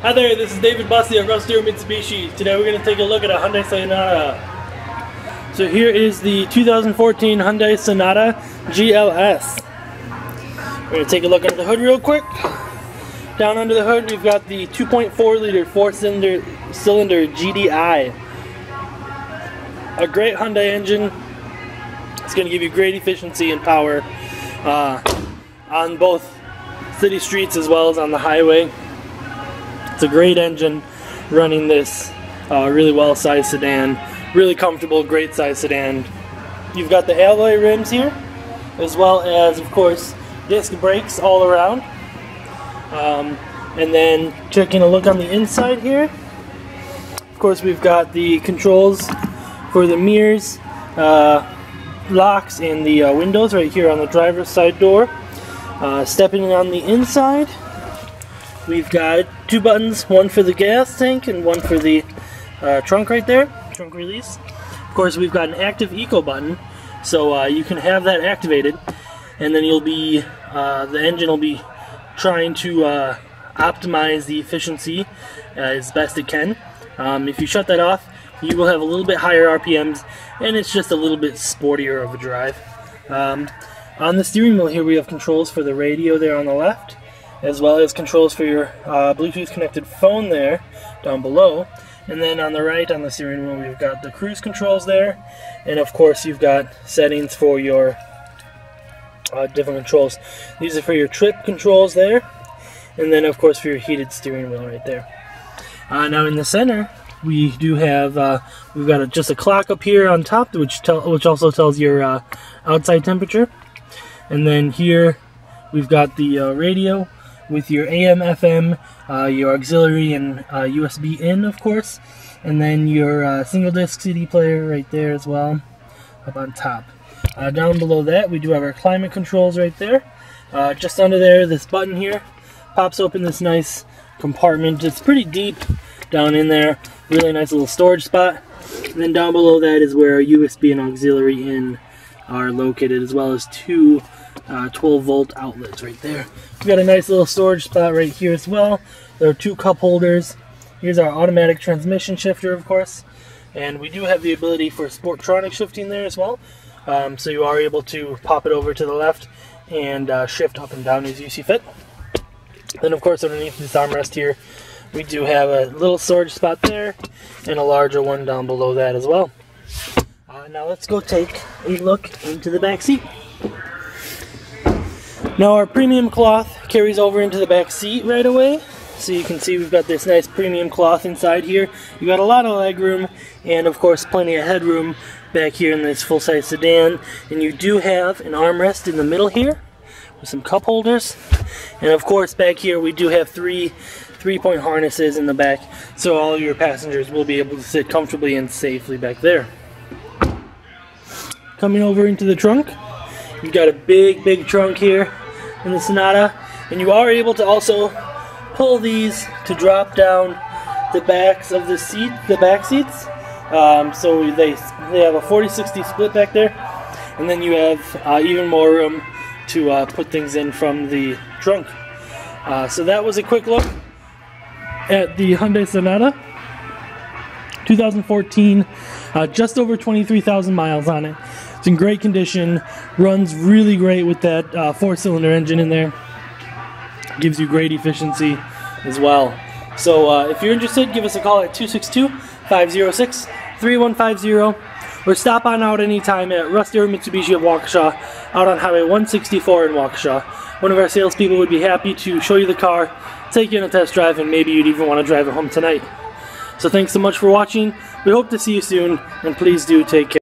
Hi there, this is David Bussey of Stewart Mitsubishi. Today we're going to take a look at a Hyundai Sonata. So here is the 2014 Hyundai Sonata GLS. We're going to take a look under the hood real quick. Down under the hood we've got the 2.4 liter 4 cylinder cylinder GDI. A great Hyundai engine. It's going to give you great efficiency and power uh, on both city streets as well as on the highway. It's a great engine running this uh, really well sized sedan. Really comfortable, great sized sedan. You've got the alloy rims here, as well as, of course, disc brakes all around. Um, and then taking a look on the inside here, of course, we've got the controls for the mirrors, uh, locks, and the uh, windows right here on the driver's side door. Uh, stepping on the inside, We've got two buttons, one for the gas tank and one for the uh, trunk right there, trunk release. Of course, we've got an active eco button, so uh, you can have that activated, and then you'll be, uh, the engine will be trying to uh, optimize the efficiency as best it can. Um, if you shut that off, you will have a little bit higher RPMs, and it's just a little bit sportier of a drive. Um, on the steering wheel here, we have controls for the radio there on the left, as well as controls for your uh, Bluetooth connected phone there down below. And then on the right on the steering wheel we've got the cruise controls there and of course you've got settings for your uh, different controls. These are for your trip controls there and then of course for your heated steering wheel right there. Uh, now in the center we do have uh, we've got a, just a clock up here on top which tell which also tells your uh, outside temperature and then here we've got the uh, radio with your AM, FM, uh, your auxiliary and uh, USB in, of course, and then your uh, single disc CD player right there as well, up on top. Uh, down below that, we do have our climate controls right there. Uh, just under there, this button here pops open this nice compartment. It's pretty deep down in there. Really nice little storage spot. And then down below that is where USB and auxiliary in are located, as well as two uh, 12 volt outlets right there. We've got a nice little storage spot right here as well. There are two cup holders. Here's our automatic transmission shifter, of course. And we do have the ability for Sportronic shifting there as well. Um, so you are able to pop it over to the left and uh, shift up and down as you see fit. Then, of course, underneath this armrest here, we do have a little storage spot there and a larger one down below that as well. Uh, now let's go take a look into the back seat. Now our premium cloth carries over into the back seat right away. So you can see we've got this nice premium cloth inside here. You got a lot of leg room and of course plenty of headroom back here in this full-size sedan. And you do have an armrest in the middle here with some cup holders. And of course back here we do have three three-point harnesses in the back so all your passengers will be able to sit comfortably and safely back there. Coming over into the trunk, you've got a big, big trunk here in the Sonata. And you are able to also pull these to drop down the backs of the seat, the back seats. Um, so they they have a 40-60 split back there, and then you have uh, even more room to uh, put things in from the trunk. Uh, so that was a quick look at the Hyundai Sonata 2014, uh, just over 23,000 miles on it. It's in great condition, runs really great with that uh, four-cylinder engine in there. Gives you great efficiency as well. So uh, if you're interested, give us a call at 262-506-3150 or stop on out anytime at Russ Stewart Mitsubishi of Waukesha out on Highway 164 in Waukesha. One of our salespeople would be happy to show you the car, take you on a test drive, and maybe you'd even want to drive it home tonight. So thanks so much for watching. We hope to see you soon, and please do take care.